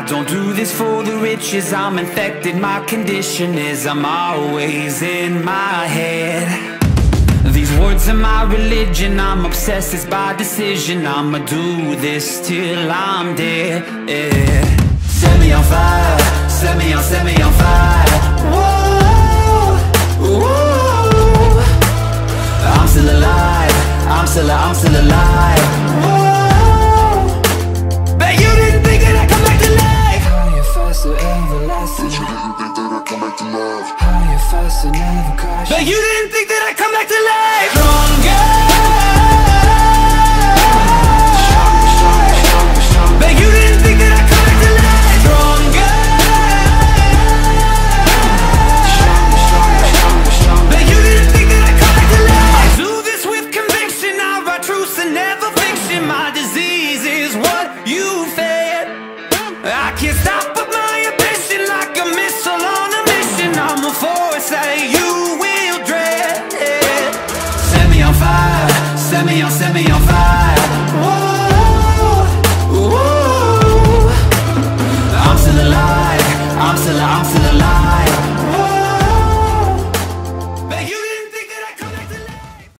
I don't do this for the riches. I'm infected, my condition is I'm always in my head. These words are my religion, I'm obsessed, it's by decision. I'ma do this till I'm dead. Yeah. Set me on fire, set me on, set me on fire. Whoa, whoa. I'm still alive, I'm still, I'm still alive never you didn't think that I'd come back to life Set me on set me on,